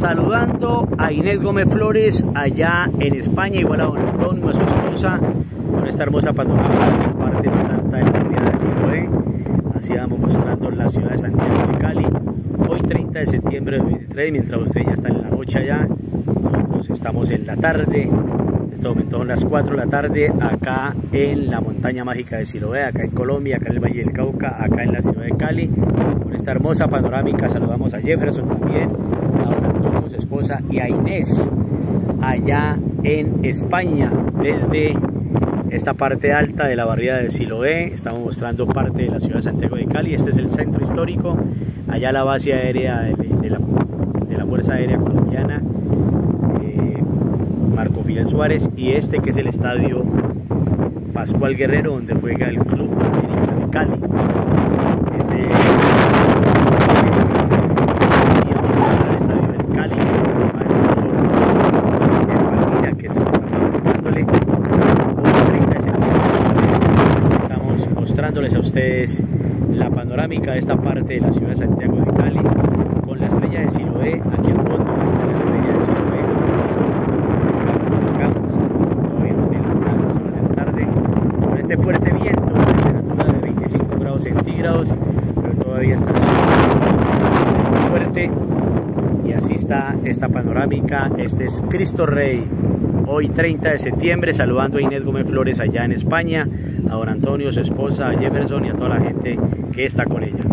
saludando a Inés Gómez Flores allá en España, igual a don Antonio, a su esposa, con esta hermosa panorámica la parte más alta de la ciudad de Siloé. Así vamos mostrando la ciudad de Santiago de Cali. Hoy 30 de septiembre de 2023, mientras usted ya está en la noche allá, nosotros estamos en la tarde. En este momento son las 4 de la tarde acá en la montaña mágica de Siloé, acá en Colombia, acá en el Valle del Cauca, acá en la ciudad de Cali. Con esta hermosa panorámica saludamos a Jefferson también, su esposa, y a Inés allá en España desde esta parte alta de la barriada de Siloé. Estamos mostrando parte de la ciudad de Santiago de Cali. Este es el centro histórico, allá la base aérea de, la, Fuerza Aérea Colombiana, eh, Marco Fidel Suárez, y este que es el estadio Pascual Guerrero, donde juega el Club América de Cali. Este, y vamos a mostrar el estadio del Cali, nosotros en Palmira, que se lo estamos dándole Estamos mostrándoles ustedes la panorámica de esta parte de la ciudad de Santiago de Cali con la estrella de Siloé aquí al fondo está la estrella de Siloé. Sacamos todavía nos las horas de la tarde con este fuerte viento temperatura de 25 grados centígrados pero todavía está muy fuerte y así está esta panorámica. Este es Cristo Rey hoy 30 de septiembre, saludando a Inés Gómez Flores allá en España, a don Antonio, su esposa, a Jefferson y a toda la gente que está con ella.